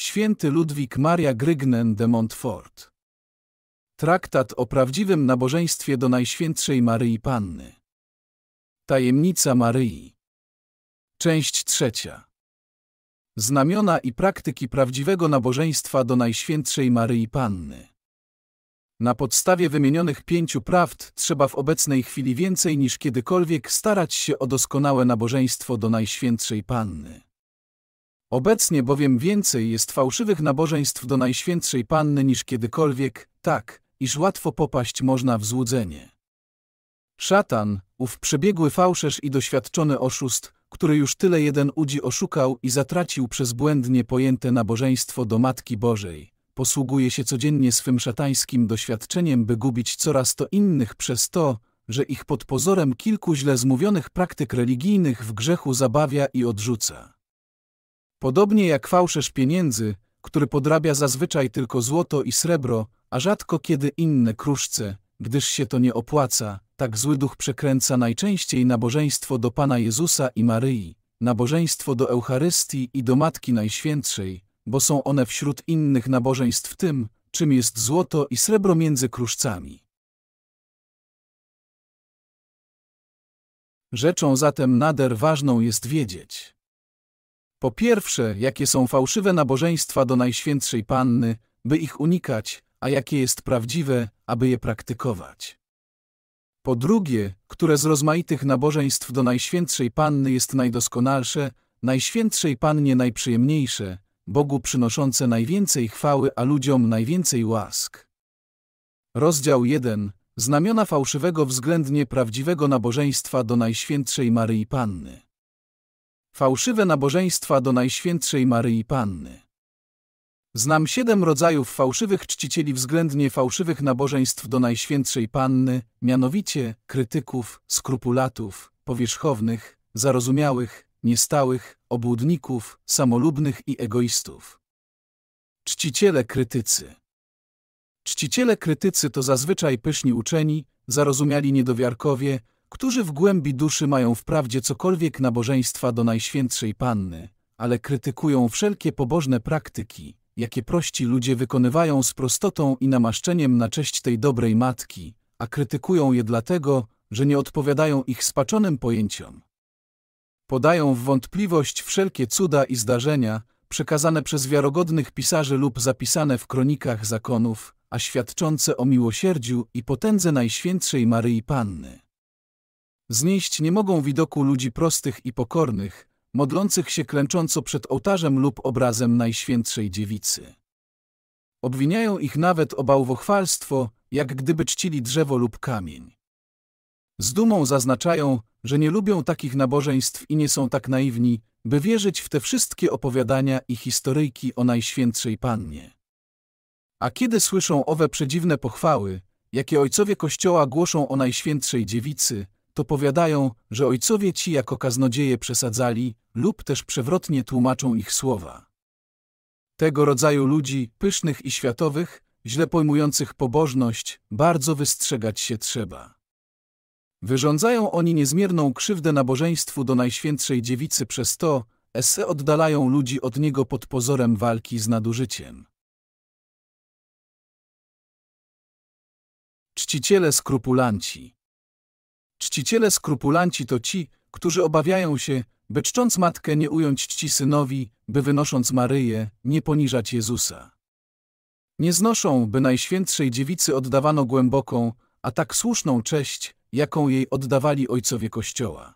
Święty Ludwik Maria Grygnen de Montfort. Traktat o prawdziwym nabożeństwie do Najświętszej Maryi Panny. Tajemnica Maryi. Część trzecia. Znamiona i praktyki prawdziwego nabożeństwa do Najświętszej Maryi Panny. Na podstawie wymienionych pięciu prawd trzeba w obecnej chwili więcej niż kiedykolwiek starać się o doskonałe nabożeństwo do Najświętszej Panny. Obecnie bowiem więcej jest fałszywych nabożeństw do Najświętszej Panny niż kiedykolwiek, tak, iż łatwo popaść można w złudzenie. Szatan, ów przebiegły fałszerz i doświadczony oszust, który już tyle jeden udzi oszukał i zatracił przez błędnie pojęte nabożeństwo do Matki Bożej, posługuje się codziennie swym szatańskim doświadczeniem, by gubić coraz to innych przez to, że ich pod pozorem kilku źle zmówionych praktyk religijnych w grzechu zabawia i odrzuca. Podobnie jak fałszerz pieniędzy, który podrabia zazwyczaj tylko złoto i srebro, a rzadko kiedy inne kruszce, gdyż się to nie opłaca, tak zły duch przekręca najczęściej nabożeństwo do Pana Jezusa i Maryi, nabożeństwo do Eucharystii i do Matki Najświętszej, bo są one wśród innych nabożeństw tym, czym jest złoto i srebro między kruszcami. Rzeczą zatem nader ważną jest wiedzieć. Po pierwsze, jakie są fałszywe nabożeństwa do Najświętszej Panny, by ich unikać, a jakie jest prawdziwe, aby je praktykować. Po drugie, które z rozmaitych nabożeństw do Najświętszej Panny jest najdoskonalsze, Najświętszej Pannie najprzyjemniejsze, Bogu przynoszące najwięcej chwały, a ludziom najwięcej łask. Rozdział 1. Znamiona fałszywego względnie prawdziwego nabożeństwa do Najświętszej Maryi Panny. Fałszywe nabożeństwa do Najświętszej Maryi Panny. Znam siedem rodzajów fałszywych czcicieli względnie fałszywych nabożeństw do Najświętszej Panny, mianowicie krytyków, skrupulatów, powierzchownych, zarozumiałych, niestałych, obłudników, samolubnych i egoistów. Czciciele krytycy Czciciele krytycy to zazwyczaj pyszni uczeni, zarozumiali niedowiarkowie, którzy w głębi duszy mają wprawdzie cokolwiek nabożeństwa do Najświętszej Panny, ale krytykują wszelkie pobożne praktyki, jakie prości ludzie wykonywają z prostotą i namaszczeniem na cześć tej dobrej matki, a krytykują je dlatego, że nie odpowiadają ich spaczonym pojęciom. Podają w wątpliwość wszelkie cuda i zdarzenia, przekazane przez wiarogodnych pisarzy lub zapisane w kronikach zakonów, a świadczące o miłosierdziu i potędze Najświętszej Maryi Panny. Znieść nie mogą widoku ludzi prostych i pokornych, modlących się klęcząco przed ołtarzem lub obrazem Najświętszej Dziewicy. Obwiniają ich nawet o bałwochwalstwo, jak gdyby czcili drzewo lub kamień. Z dumą zaznaczają, że nie lubią takich nabożeństw i nie są tak naiwni, by wierzyć w te wszystkie opowiadania i historyjki o Najświętszej Pannie. A kiedy słyszą owe przedziwne pochwały, jakie ojcowie Kościoła głoszą o Najświętszej Dziewicy, to powiadają, że ojcowie ci jako kaznodzieje przesadzali lub też przewrotnie tłumaczą ich słowa. Tego rodzaju ludzi, pysznych i światowych, źle pojmujących pobożność, bardzo wystrzegać się trzeba. Wyrządzają oni niezmierną krzywdę nabożeństwu do Najświętszej Dziewicy przez to, esse oddalają ludzi od niego pod pozorem walki z nadużyciem. Czciciele skrupulanci Czciciele skrupulanci to ci, którzy obawiają się, by czcząc matkę nie ująć czci synowi, by wynosząc Maryję, nie poniżać Jezusa. Nie znoszą, by Najświętszej Dziewicy oddawano głęboką, a tak słuszną cześć, jaką jej oddawali ojcowie Kościoła.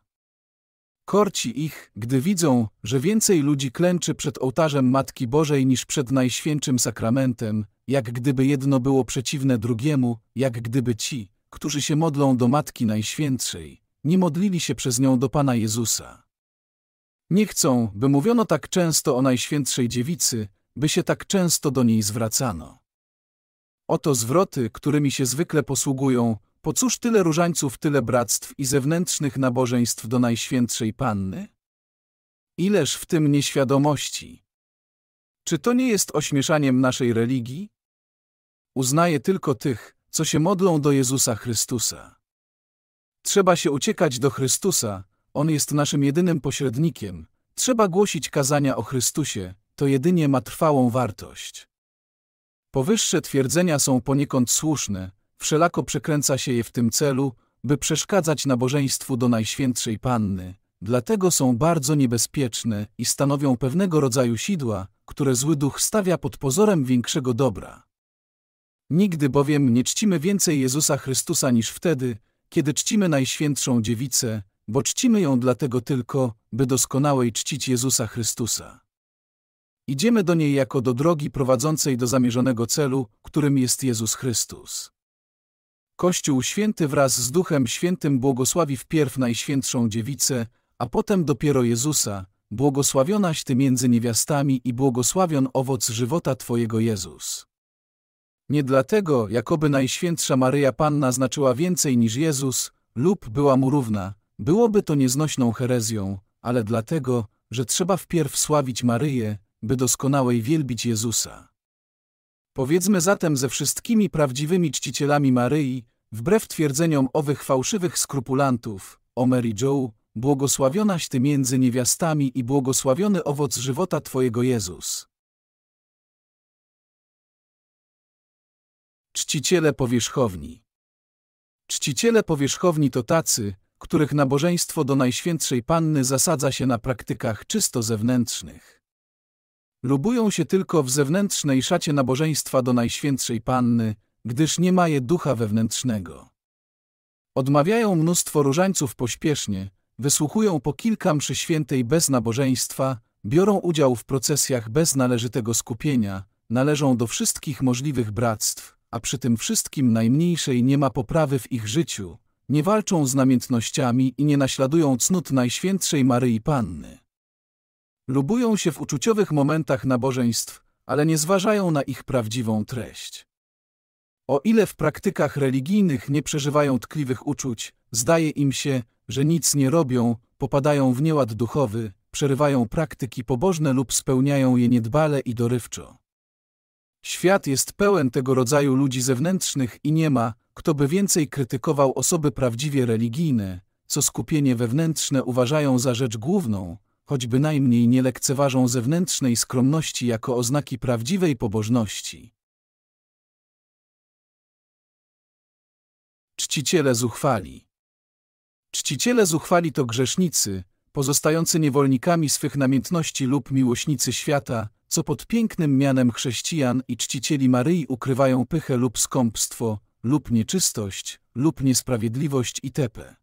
Korci ich, gdy widzą, że więcej ludzi klęczy przed ołtarzem Matki Bożej niż przed Najświętszym Sakramentem, jak gdyby jedno było przeciwne drugiemu, jak gdyby ci, którzy się modlą do Matki Najświętszej, nie modlili się przez nią do Pana Jezusa. Nie chcą, by mówiono tak często o Najświętszej Dziewicy, by się tak często do niej zwracano. Oto zwroty, którymi się zwykle posługują, po cóż tyle różańców, tyle bractw i zewnętrznych nabożeństw do Najświętszej Panny? Ileż w tym nieświadomości? Czy to nie jest ośmieszaniem naszej religii? Uznaje tylko tych, co się modlą do Jezusa Chrystusa. Trzeba się uciekać do Chrystusa, On jest naszym jedynym pośrednikiem. Trzeba głosić kazania o Chrystusie, to jedynie ma trwałą wartość. Powyższe twierdzenia są poniekąd słuszne, wszelako przekręca się je w tym celu, by przeszkadzać nabożeństwu do Najświętszej Panny, dlatego są bardzo niebezpieczne i stanowią pewnego rodzaju sidła, które zły duch stawia pod pozorem większego dobra. Nigdy bowiem nie czcimy więcej Jezusa Chrystusa niż wtedy, kiedy czcimy Najświętszą Dziewicę, bo czcimy ją dlatego tylko, by doskonałej czcić Jezusa Chrystusa. Idziemy do niej jako do drogi prowadzącej do zamierzonego celu, którym jest Jezus Chrystus. Kościół Święty wraz z Duchem Świętym błogosławi wpierw Najświętszą Dziewicę, a potem dopiero Jezusa, błogosławionaś Ty między niewiastami i błogosławion owoc żywota Twojego Jezus. Nie dlatego, jakoby Najświętsza Maryja Panna znaczyła więcej niż Jezus, lub była mu równa, byłoby to nieznośną herezją, ale dlatego, że trzeba wpierw sławić Maryję, by doskonałej wielbić Jezusa. Powiedzmy zatem ze wszystkimi prawdziwymi czcicielami Maryi, wbrew twierdzeniom owych fałszywych skrupulantów, o Mary Joe, błogosławionaś Ty między niewiastami i błogosławiony owoc żywota Twojego Jezus. Czciciele powierzchowni Czciciele powierzchowni to tacy, których nabożeństwo do Najświętszej Panny zasadza się na praktykach czysto zewnętrznych. Lubują się tylko w zewnętrznej szacie nabożeństwa do Najświętszej Panny, gdyż nie ma je ducha wewnętrznego. Odmawiają mnóstwo różańców pośpiesznie, wysłuchują po kilka mszy świętej bez nabożeństwa, biorą udział w procesjach bez należytego skupienia, należą do wszystkich możliwych bractw, a przy tym wszystkim najmniejszej nie ma poprawy w ich życiu, nie walczą z namiętnościami i nie naśladują cnót Najświętszej Maryi Panny. Lubują się w uczuciowych momentach nabożeństw, ale nie zważają na ich prawdziwą treść. O ile w praktykach religijnych nie przeżywają tkliwych uczuć, zdaje im się, że nic nie robią, popadają w nieład duchowy, przerywają praktyki pobożne lub spełniają je niedbale i dorywczo. Świat jest pełen tego rodzaju ludzi zewnętrznych i nie ma, kto by więcej krytykował osoby prawdziwie religijne, co skupienie wewnętrzne uważają za rzecz główną, choć bynajmniej nie lekceważą zewnętrznej skromności jako oznaki prawdziwej pobożności. Czciciele zuchwali Czciciele zuchwali to grzesznicy, pozostający niewolnikami swych namiętności lub miłośnicy świata, co pod pięknym mianem chrześcijan i czcicieli Maryi ukrywają pychę lub skąpstwo, lub nieczystość, lub niesprawiedliwość itp.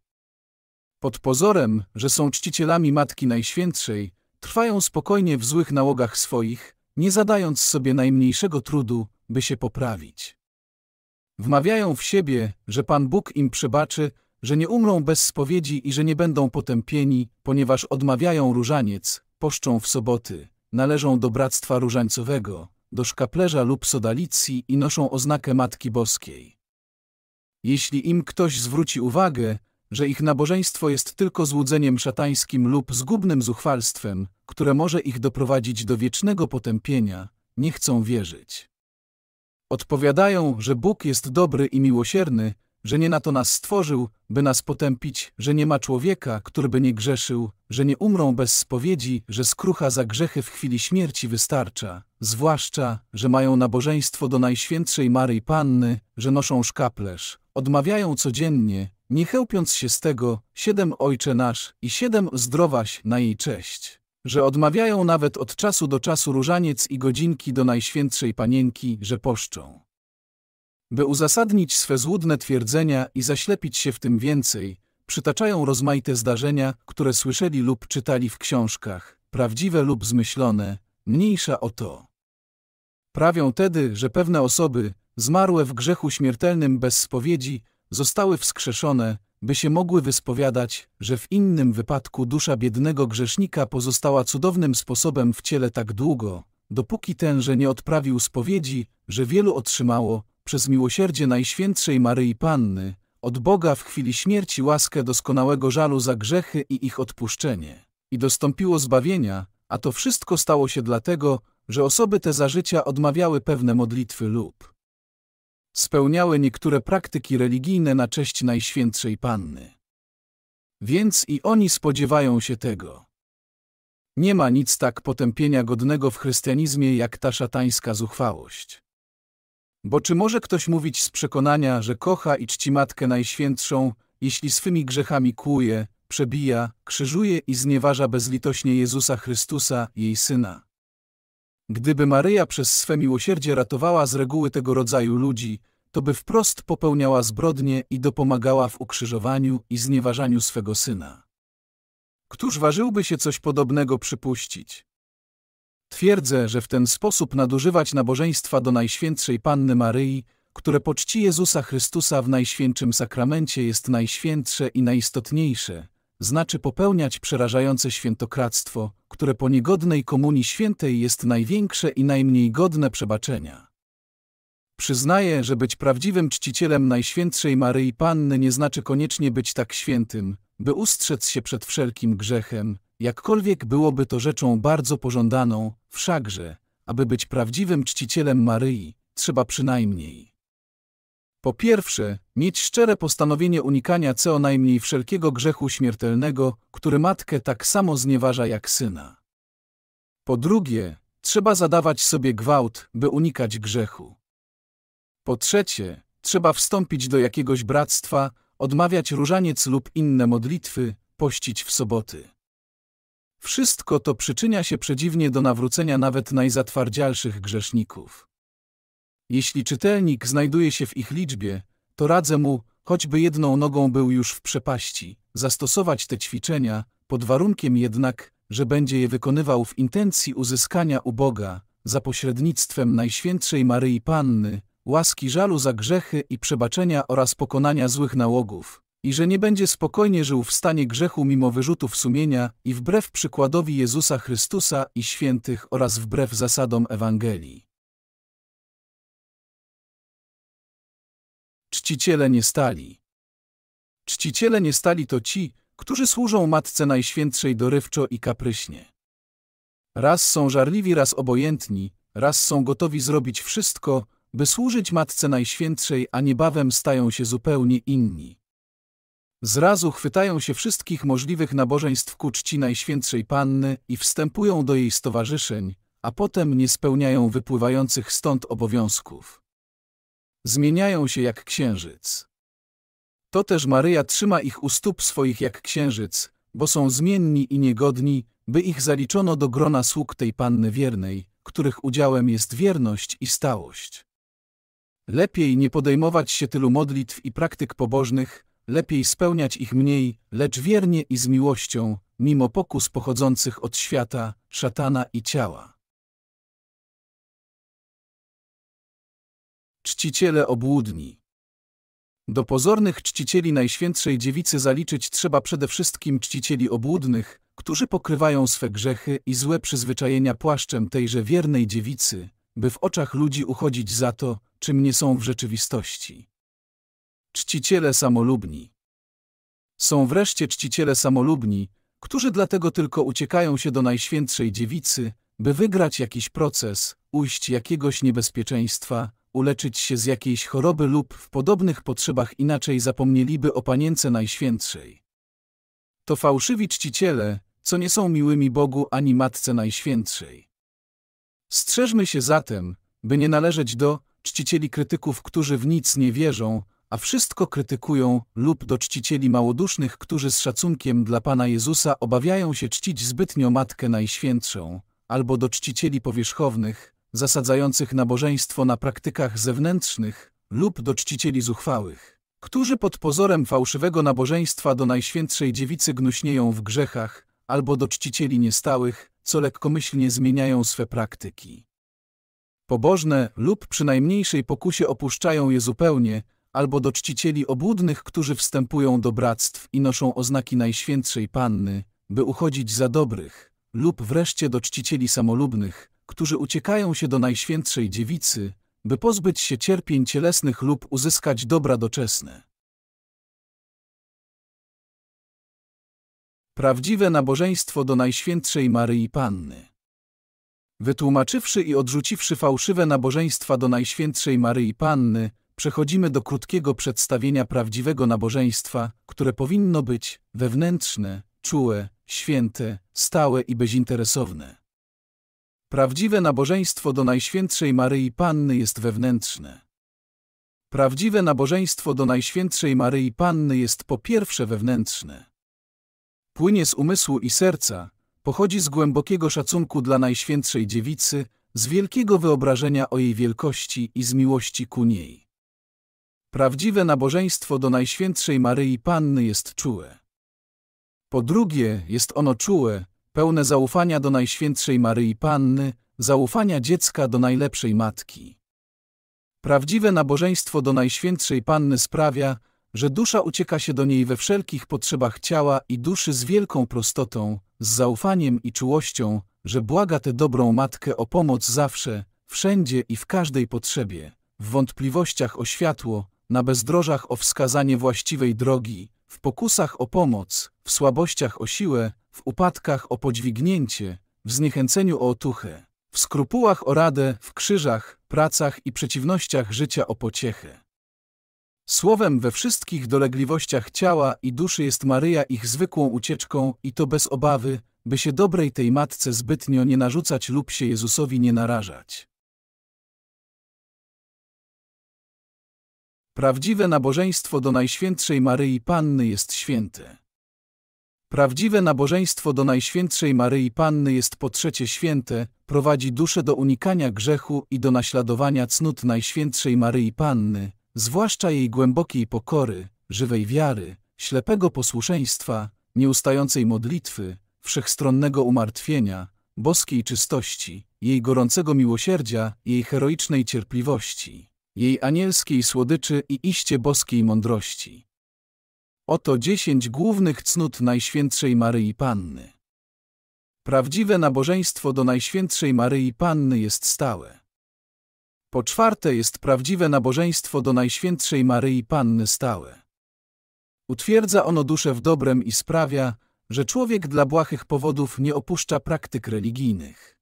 Pod pozorem, że są czcicielami Matki Najświętszej, trwają spokojnie w złych nałogach swoich, nie zadając sobie najmniejszego trudu, by się poprawić. Wmawiają w siebie, że Pan Bóg im przebaczy, że nie umrą bez spowiedzi i że nie będą potępieni, ponieważ odmawiają różaniec, poszczą w soboty, należą do Bractwa Różańcowego, do szkaplerza lub sodalicji i noszą oznakę Matki Boskiej. Jeśli im ktoś zwróci uwagę, że ich nabożeństwo jest tylko złudzeniem szatańskim lub zgubnym zuchwalstwem, które może ich doprowadzić do wiecznego potępienia, nie chcą wierzyć. Odpowiadają, że Bóg jest dobry i miłosierny, że nie na to nas stworzył, by nas potępić, że nie ma człowieka, który by nie grzeszył, że nie umrą bez spowiedzi, że skrucha za grzechy w chwili śmierci wystarcza, zwłaszcza, że mają nabożeństwo do Najświętszej Maryi Panny, że noszą szkaplerz, odmawiają codziennie, nie chełpiąc się z tego, siedem Ojcze Nasz i siedem zdrowaś na jej cześć, że odmawiają nawet od czasu do czasu różaniec i godzinki do Najświętszej Panienki, że poszczą. By uzasadnić swe złudne twierdzenia i zaślepić się w tym więcej, przytaczają rozmaite zdarzenia, które słyszeli lub czytali w książkach, prawdziwe lub zmyślone, mniejsza o to. Prawią tedy, że pewne osoby, zmarłe w grzechu śmiertelnym bez spowiedzi, zostały wskrzeszone, by się mogły wyspowiadać, że w innym wypadku dusza biednego grzesznika pozostała cudownym sposobem w ciele tak długo, dopóki tenże nie odprawił spowiedzi, że wielu otrzymało, przez miłosierdzie Najświętszej Maryi Panny, od Boga w chwili śmierci łaskę doskonałego żalu za grzechy i ich odpuszczenie. I dostąpiło zbawienia, a to wszystko stało się dlatego, że osoby te za życia odmawiały pewne modlitwy lub spełniały niektóre praktyki religijne na cześć Najświętszej Panny. Więc i oni spodziewają się tego. Nie ma nic tak potępienia godnego w chrystianizmie jak ta szatańska zuchwałość. Bo czy może ktoś mówić z przekonania, że kocha i czci Matkę Najświętszą, jeśli swymi grzechami kłuje, przebija, krzyżuje i znieważa bezlitośnie Jezusa Chrystusa, jej Syna? Gdyby Maryja przez swe miłosierdzie ratowała z reguły tego rodzaju ludzi, to by wprost popełniała zbrodnie i dopomagała w ukrzyżowaniu i znieważaniu swego Syna. Któż ważyłby się coś podobnego przypuścić? Twierdzę, że w ten sposób nadużywać nabożeństwa do Najświętszej Panny Maryi, które poczci Jezusa Chrystusa w Najświętszym Sakramencie jest najświętsze i najistotniejsze, znaczy popełniać przerażające świętokradztwo, które po niegodnej komunii świętej jest największe i najmniej godne przebaczenia. Przyznaję, że być prawdziwym czcicielem Najświętszej Maryi Panny nie znaczy koniecznie być tak świętym, by ustrzec się przed wszelkim grzechem, jakkolwiek byłoby to rzeczą bardzo pożądaną, wszakże, aby być prawdziwym czcicielem Maryi, trzeba przynajmniej po pierwsze, mieć szczere postanowienie unikania co najmniej wszelkiego grzechu śmiertelnego, który matkę tak samo znieważa jak syna. Po drugie, trzeba zadawać sobie gwałt, by unikać grzechu. Po trzecie, trzeba wstąpić do jakiegoś bractwa, odmawiać różaniec lub inne modlitwy, pościć w soboty. Wszystko to przyczynia się przedziwnie do nawrócenia nawet najzatwardzialszych grzeszników. Jeśli czytelnik znajduje się w ich liczbie, to radzę mu, choćby jedną nogą był już w przepaści, zastosować te ćwiczenia, pod warunkiem jednak, że będzie je wykonywał w intencji uzyskania u Boga, za pośrednictwem Najświętszej Maryi Panny, łaski żalu za grzechy i przebaczenia oraz pokonania złych nałogów, i że nie będzie spokojnie żył w stanie grzechu mimo wyrzutów sumienia i wbrew przykładowi Jezusa Chrystusa i świętych oraz wbrew zasadom Ewangelii. Czciciele nie stali. Czciciele nie stali to ci, którzy służą Matce Najświętszej dorywczo i kapryśnie. Raz są żarliwi, raz obojętni, raz są gotowi zrobić wszystko, by służyć Matce Najświętszej, a niebawem stają się zupełnie inni. Zrazu chwytają się wszystkich możliwych nabożeństw ku czci Najświętszej Panny i wstępują do jej stowarzyszeń, a potem nie spełniają wypływających stąd obowiązków. Zmieniają się jak księżyc. To też Maryja trzyma ich u stóp swoich jak księżyc, bo są zmienni i niegodni, by ich zaliczono do grona sług tej Panny wiernej, których udziałem jest wierność i stałość. Lepiej nie podejmować się tylu modlitw i praktyk pobożnych, lepiej spełniać ich mniej, lecz wiernie i z miłością, mimo pokus pochodzących od świata, szatana i ciała. Czciciele obłudni. Do pozornych czcicieli Najświętszej Dziewicy zaliczyć trzeba przede wszystkim czcicieli obłudnych, którzy pokrywają swe grzechy i złe przyzwyczajenia płaszczem tejże wiernej dziewicy, by w oczach ludzi uchodzić za to, czym nie są w rzeczywistości. Czciciele samolubni. Są wreszcie czciciele samolubni, którzy dlatego tylko uciekają się do Najświętszej Dziewicy, by wygrać jakiś proces, ujść jakiegoś niebezpieczeństwa, uleczyć się z jakiejś choroby lub w podobnych potrzebach inaczej zapomnieliby o Panience Najświętszej. To fałszywi czciciele, co nie są miłymi Bogu ani Matce Najświętszej. Strzeżmy się zatem, by nie należeć do czcicieli krytyków, którzy w nic nie wierzą, a wszystko krytykują, lub do czcicieli małodusznych, którzy z szacunkiem dla Pana Jezusa obawiają się czcić zbytnio Matkę Najświętszą, albo do czcicieli powierzchownych, zasadzających nabożeństwo na praktykach zewnętrznych lub do czcicieli zuchwałych, którzy pod pozorem fałszywego nabożeństwa do Najświętszej Dziewicy gnuśnieją w grzechach, albo do czcicieli niestałych, co lekkomyślnie zmieniają swe praktyki. Pobożne lub przy najmniejszej pokusie opuszczają je zupełnie, albo do czcicieli obłudnych, którzy wstępują do bractw i noszą oznaki Najświętszej Panny, by uchodzić za dobrych, lub wreszcie do czcicieli samolubnych, którzy uciekają się do Najświętszej Dziewicy, by pozbyć się cierpień cielesnych lub uzyskać dobra doczesne. Prawdziwe nabożeństwo do Najświętszej Maryi Panny Wytłumaczywszy i odrzuciwszy fałszywe nabożeństwa do Najświętszej Maryi Panny, przechodzimy do krótkiego przedstawienia prawdziwego nabożeństwa, które powinno być wewnętrzne, czułe, święte, stałe i bezinteresowne. Prawdziwe nabożeństwo do Najświętszej Maryi Panny jest wewnętrzne. Prawdziwe nabożeństwo do Najświętszej Maryi Panny jest po pierwsze wewnętrzne. Płynie z umysłu i serca, pochodzi z głębokiego szacunku dla Najświętszej Dziewicy, z wielkiego wyobrażenia o jej wielkości i z miłości ku niej. Prawdziwe nabożeństwo do Najświętszej Maryi Panny jest czułe. Po drugie, jest ono czułe, pełne zaufania do Najświętszej Maryi Panny, zaufania dziecka do najlepszej matki. Prawdziwe nabożeństwo do Najświętszej Panny sprawia, że dusza ucieka się do niej we wszelkich potrzebach ciała i duszy z wielką prostotą, z zaufaniem i czułością, że błaga tę dobrą matkę o pomoc zawsze, wszędzie i w każdej potrzebie, w wątpliwościach o światło, na bezdrożach o wskazanie właściwej drogi, w pokusach o pomoc, w słabościach o siłę, w upadkach o podźwignięcie, w zniechęceniu o otuchę, w skrupułach o radę, w krzyżach, pracach i przeciwnościach życia o pociechę. Słowem we wszystkich dolegliwościach ciała i duszy jest Maryja ich zwykłą ucieczką i to bez obawy, by się dobrej tej matce zbytnio nie narzucać lub się Jezusowi nie narażać. Prawdziwe nabożeństwo do Najświętszej Maryi Panny jest święte. Prawdziwe nabożeństwo do Najświętszej Maryi Panny jest po trzecie święte, prowadzi duszę do unikania grzechu i do naśladowania cnót Najświętszej Maryi Panny, zwłaszcza jej głębokiej pokory, żywej wiary, ślepego posłuszeństwa, nieustającej modlitwy, wszechstronnego umartwienia, boskiej czystości, jej gorącego miłosierdzia, jej heroicznej cierpliwości, jej anielskiej słodyczy i iście boskiej mądrości. Oto dziesięć głównych cnót Najświętszej Maryi Panny. Prawdziwe nabożeństwo do Najświętszej Maryi Panny jest stałe. Po czwarte jest prawdziwe nabożeństwo do Najświętszej Maryi Panny stałe. Utwierdza ono duszę w dobrem i sprawia, że człowiek dla błahych powodów nie opuszcza praktyk religijnych.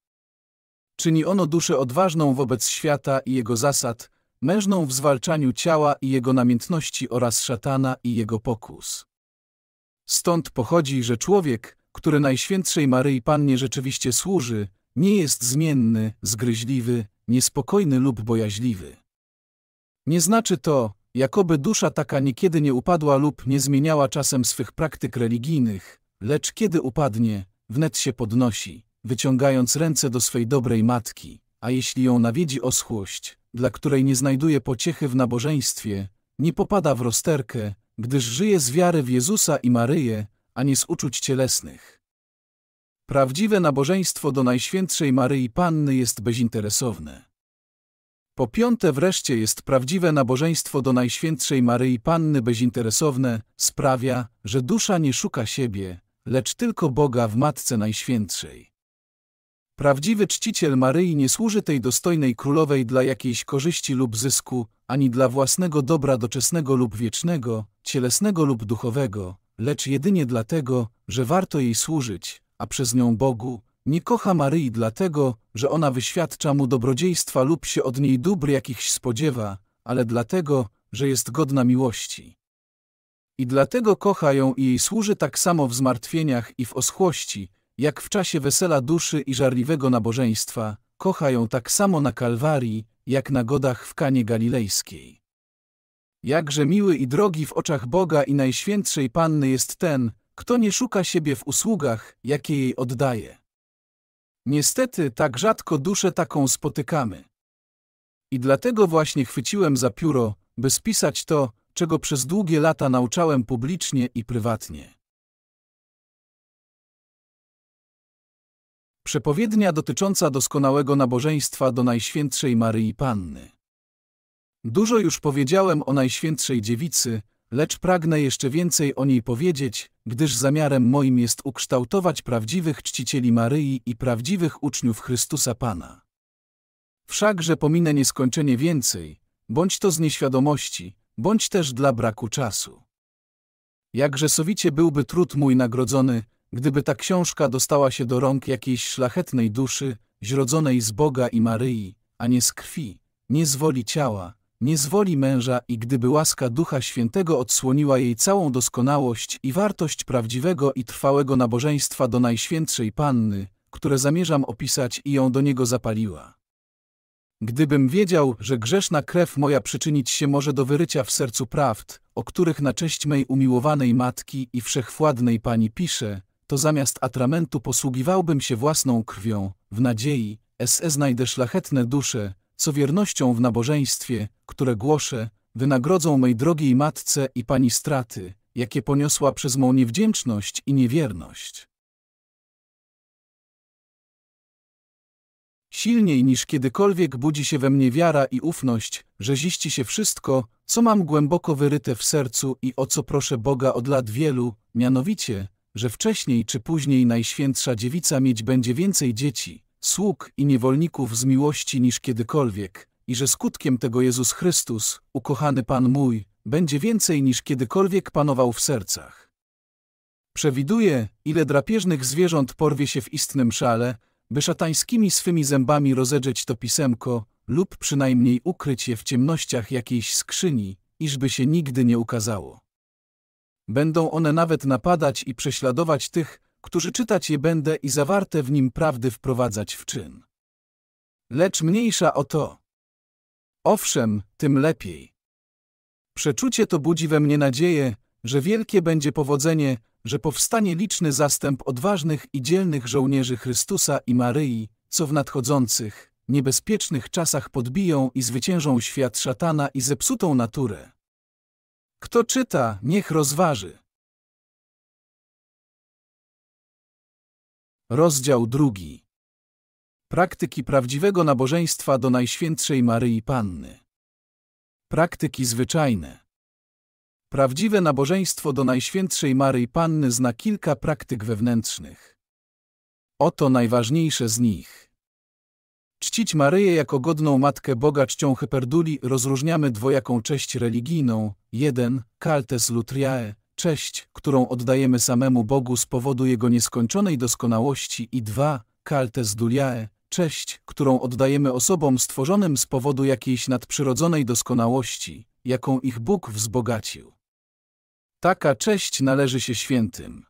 Czyni ono duszę odważną wobec świata i jego zasad, mężną w zwalczaniu ciała i jego namiętności oraz szatana i jego pokus. Stąd pochodzi, że człowiek, który Najświętszej Maryi Pannie rzeczywiście służy, nie jest zmienny, zgryźliwy, niespokojny lub bojaźliwy. Nie znaczy to, jakoby dusza taka niekiedy nie upadła lub nie zmieniała czasem swych praktyk religijnych, lecz kiedy upadnie, wnet się podnosi, wyciągając ręce do swej dobrej matki, a jeśli ją nawiedzi oschłość, dla której nie znajduje pociechy w nabożeństwie, nie popada w rozterkę, gdyż żyje z wiary w Jezusa i Maryję, a nie z uczuć cielesnych. Prawdziwe nabożeństwo do Najświętszej Maryi Panny jest bezinteresowne. Po piąte wreszcie jest prawdziwe nabożeństwo do Najświętszej Maryi Panny bezinteresowne, sprawia, że dusza nie szuka siebie, lecz tylko Boga w Matce Najświętszej. Prawdziwy czciciel Maryi nie służy tej dostojnej królowej dla jakiejś korzyści lub zysku, ani dla własnego dobra doczesnego lub wiecznego, cielesnego lub duchowego, lecz jedynie dlatego, że warto jej służyć, a przez nią Bogu, nie kocha Maryi dlatego, że ona wyświadcza mu dobrodziejstwa lub się od niej dóbr jakichś spodziewa, ale dlatego, że jest godna miłości. I dlatego kocha ją i jej służy tak samo w zmartwieniach i w oschłości, jak w czasie wesela duszy i żarliwego nabożeństwa, kocha ją tak samo na Kalwarii, jak na godach w Kanie Galilejskiej. Jakże miły i drogi w oczach Boga i Najświętszej Panny jest ten, kto nie szuka siebie w usługach, jakie jej oddaje. Niestety tak rzadko duszę taką spotykamy. I dlatego właśnie chwyciłem za pióro, by spisać to, czego przez długie lata nauczałem publicznie i prywatnie. Przepowiednia dotycząca doskonałego nabożeństwa do Najświętszej Maryi Panny. Dużo już powiedziałem o Najświętszej Dziewicy, lecz pragnę jeszcze więcej o niej powiedzieć, gdyż zamiarem moim jest ukształtować prawdziwych czcicieli Maryi i prawdziwych uczniów Chrystusa Pana. Wszakże pominę nieskończenie więcej, bądź to z nieświadomości, bądź też dla braku czasu. Jakże sowicie byłby trud mój nagrodzony, gdyby ta książka dostała się do rąk jakiejś szlachetnej duszy, zrodzonej z Boga i Maryi, a nie z krwi, nie z woli ciała, nie zwoli męża i gdyby łaska Ducha Świętego odsłoniła jej całą doskonałość i wartość prawdziwego i trwałego nabożeństwa do Najświętszej Panny, które zamierzam opisać i ją do niego zapaliła. Gdybym wiedział, że grzeszna krew moja przyczynić się może do wyrycia w sercu prawd, o których na cześć mej umiłowanej matki i wszechwładnej pani pisze, to zamiast atramentu posługiwałbym się własną krwią, w nadziei, se znajdę szlachetne dusze, co wiernością w nabożeństwie, które głoszę, wynagrodzą mej drogiej matce i pani straty, jakie poniosła przez mą niewdzięczność i niewierność. Silniej niż kiedykolwiek budzi się we mnie wiara i ufność, że ziści się wszystko, co mam głęboko wyryte w sercu i o co proszę Boga od lat wielu, mianowicie, że wcześniej czy później Najświętsza Dziewica mieć będzie więcej dzieci, sług i niewolników z miłości niż kiedykolwiek, i że skutkiem tego Jezus Chrystus, ukochany Pan mój, będzie więcej niż kiedykolwiek panował w sercach. Przewiduje, ile drapieżnych zwierząt porwie się w istnym szale, by szatańskimi swymi zębami rozedrzeć to pisemko lub przynajmniej ukryć je w ciemnościach jakiejś skrzyni, iżby się nigdy nie ukazało. Będą one nawet napadać i prześladować tych, którzy czytać je będę i zawarte w nim prawdy wprowadzać w czyn. Lecz mniejsza o to. Owszem, tym lepiej. Przeczucie to budzi we mnie nadzieję, że wielkie będzie powodzenie, że powstanie liczny zastęp odważnych i dzielnych żołnierzy Chrystusa i Maryi, co w nadchodzących, niebezpiecznych czasach podbiją i zwyciężą świat szatana i zepsutą naturę. Kto czyta, niech rozważy. Rozdział drugi. Praktyki prawdziwego nabożeństwa do Najświętszej Maryi Panny. Praktyki zwyczajne. Prawdziwe nabożeństwo do Najświętszej Maryi Panny zna kilka praktyk wewnętrznych. Oto najważniejsze z nich. Czcić Maryję jako godną Matkę Boga czcią hyperduli rozróżniamy dwojaką cześć religijną. 1. Caltes lutriae, cześć, którą oddajemy samemu Bogu z powodu Jego nieskończonej doskonałości i 2. Caltes duliae, cześć, którą oddajemy osobom stworzonym z powodu jakiejś nadprzyrodzonej doskonałości, jaką ich Bóg wzbogacił. Taka cześć należy się świętym.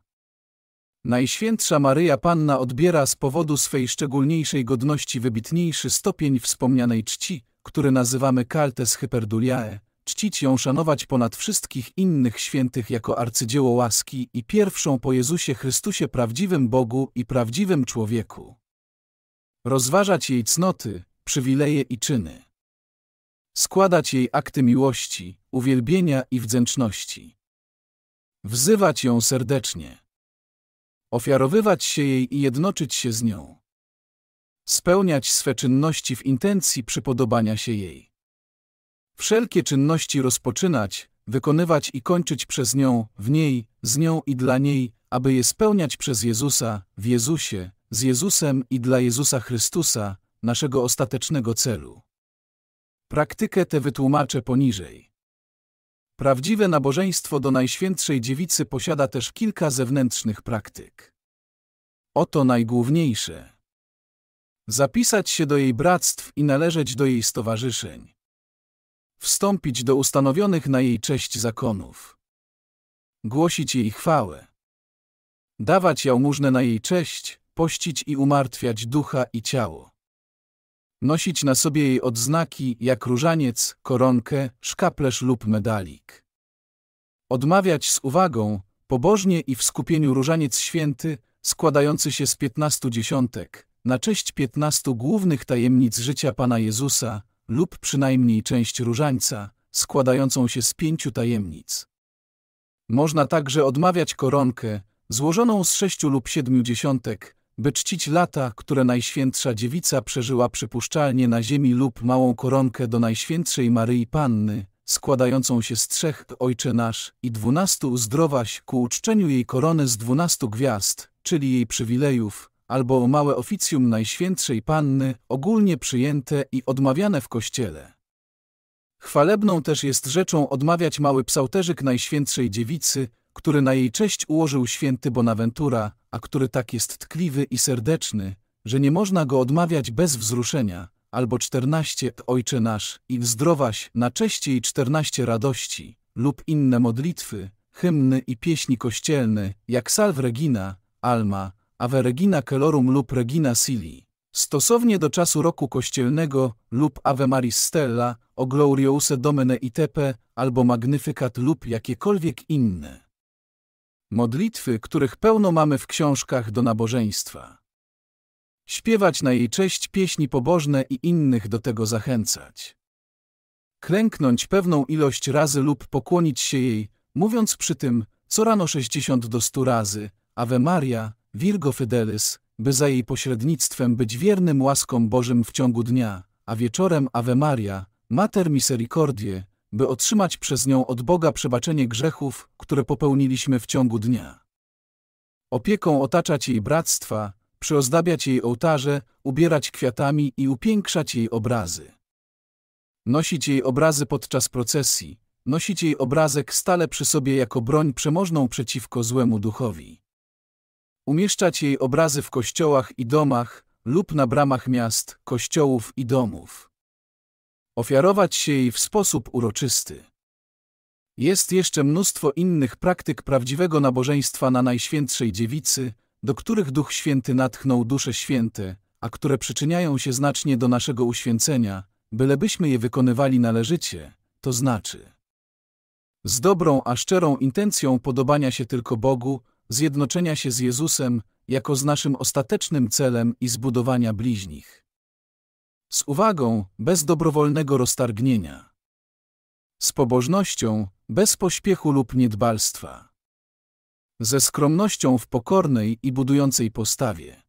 Najświętsza Maryja Panna odbiera z powodu swej szczególniejszej godności wybitniejszy stopień wspomnianej czci, który nazywamy Caltes Hyperduliae, czcić ją szanować ponad wszystkich innych świętych jako arcydzieło łaski i pierwszą po Jezusie Chrystusie prawdziwym Bogu i prawdziwym człowieku. Rozważać jej cnoty, przywileje i czyny. Składać jej akty miłości, uwielbienia i wdzięczności. Wzywać ją serdecznie. Ofiarowywać się jej i jednoczyć się z nią. Spełniać swe czynności w intencji przypodobania się jej. Wszelkie czynności rozpoczynać, wykonywać i kończyć przez nią, w niej, z nią i dla niej, aby je spełniać przez Jezusa, w Jezusie, z Jezusem i dla Jezusa Chrystusa, naszego ostatecznego celu. Praktykę tę wytłumaczę poniżej. Prawdziwe nabożeństwo do Najświętszej Dziewicy posiada też kilka zewnętrznych praktyk. Oto najgłówniejsze. Zapisać się do jej bractw i należeć do jej stowarzyszeń. Wstąpić do ustanowionych na jej cześć zakonów. Głosić jej chwałę. Dawać jałmużnę na jej cześć, pościć i umartwiać ducha i ciało nosić na sobie jej odznaki jak różaniec, koronkę, szkaplerz lub medalik. Odmawiać z uwagą, pobożnie i w skupieniu różaniec święty, składający się z piętnastu dziesiątek, na cześć piętnastu głównych tajemnic życia Pana Jezusa, lub przynajmniej część różańca, składającą się z pięciu tajemnic. Można także odmawiać koronkę, złożoną z sześciu lub siedmiu dziesiątek, by czcić lata, które Najświętsza Dziewica przeżyła przypuszczalnie na ziemi lub małą koronkę do Najświętszej Maryi Panny, składającą się z trzech Ojcze Nasz i dwunastu zdrowaś ku uczczeniu jej korony z dwunastu gwiazd, czyli jej przywilejów, albo małe oficjum Najświętszej Panny, ogólnie przyjęte i odmawiane w Kościele. Chwalebną też jest rzeczą odmawiać mały psałterzyk Najświętszej Dziewicy, który na jej cześć ułożył święty Bonaventura, a który tak jest tkliwy i serdeczny, że nie można go odmawiać bez wzruszenia, albo czternaście Ojcze nasz i wzdrowaś na czeście i czternaście radości, lub inne modlitwy, hymny i pieśni kościelne, jak Salve Regina, Alma, Ave Regina Celorum lub Regina Sili. Stosownie do czasu roku kościelnego lub Ave Maris Stella, o Gloriouse Domine Itepe albo Magnificat lub jakiekolwiek inne. Modlitwy, których pełno mamy w książkach do nabożeństwa. Śpiewać na jej cześć pieśni pobożne i innych do tego zachęcać. Klęknąć pewną ilość razy lub pokłonić się jej, mówiąc przy tym co rano 60 do 100 razy, Ave Maria, Virgo Fidelis, by za jej pośrednictwem być wiernym łaskom Bożym w ciągu dnia, a wieczorem Ave Maria, Mater Misericordie, by otrzymać przez nią od Boga przebaczenie grzechów, które popełniliśmy w ciągu dnia. Opieką otaczać jej bractwa, przyozdabiać jej ołtarze, ubierać kwiatami i upiększać jej obrazy. Nosić jej obrazy podczas procesji, nosić jej obrazek stale przy sobie jako broń przemożną przeciwko złemu duchowi. Umieszczać jej obrazy w kościołach i domach lub na bramach miast, kościołów i domów. Ofiarować się jej w sposób uroczysty. Jest jeszcze mnóstwo innych praktyk prawdziwego nabożeństwa na Najświętszej Dziewicy, do których Duch Święty natchnął dusze święte, a które przyczyniają się znacznie do naszego uświęcenia, bylebyśmy je wykonywali należycie, to znaczy z dobrą a szczerą intencją podobania się tylko Bogu, zjednoczenia się z Jezusem jako z naszym ostatecznym celem i zbudowania bliźnich. Z uwagą, bez dobrowolnego roztargnienia. Z pobożnością, bez pośpiechu lub niedbalstwa. Ze skromnością w pokornej i budującej postawie.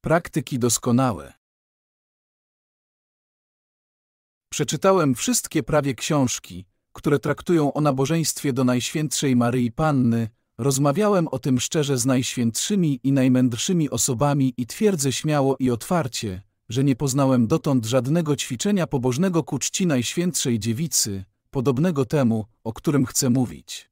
Praktyki doskonałe. Przeczytałem wszystkie prawie książki, które traktują o nabożeństwie do Najświętszej Maryi Panny, rozmawiałem o tym szczerze z najświętszymi i najmędrszymi osobami i twierdzę śmiało i otwarcie, że nie poznałem dotąd żadnego ćwiczenia pobożnego ku czci Najświętszej Dziewicy, podobnego temu, o którym chcę mówić.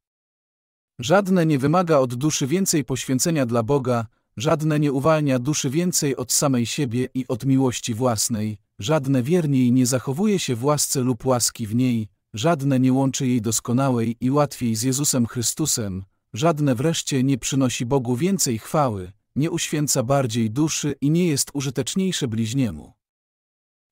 Żadne nie wymaga od duszy więcej poświęcenia dla Boga, żadne nie uwalnia duszy więcej od samej siebie i od miłości własnej, żadne wierniej nie zachowuje się w łasce lub łaski w niej, żadne nie łączy jej doskonałej i łatwiej z Jezusem Chrystusem, żadne wreszcie nie przynosi Bogu więcej chwały, nie uświęca bardziej duszy i nie jest użyteczniejsze bliźniemu.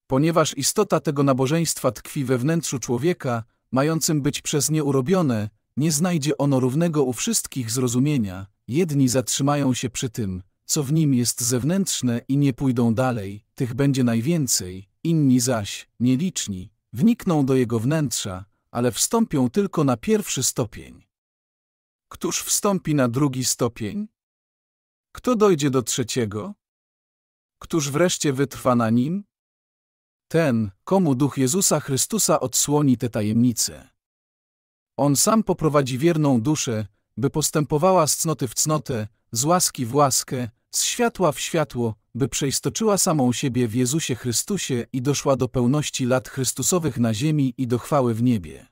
Ponieważ istota tego nabożeństwa tkwi we wnętrzu człowieka, mającym być przez nie urobione, nie znajdzie ono równego u wszystkich zrozumienia, jedni zatrzymają się przy tym, co w nim jest zewnętrzne i nie pójdą dalej, tych będzie najwięcej, inni zaś, nieliczni, wnikną do jego wnętrza, ale wstąpią tylko na pierwszy stopień. Któż wstąpi na drugi stopień? Kto dojdzie do trzeciego? Któż wreszcie wytrwa na nim? Ten, komu duch Jezusa Chrystusa odsłoni te tajemnice. On sam poprowadzi wierną duszę, by postępowała z cnoty w cnotę, z łaski w łaskę, z światła w światło, by przeistoczyła samą siebie w Jezusie Chrystusie i doszła do pełności lat Chrystusowych na ziemi i do chwały w niebie.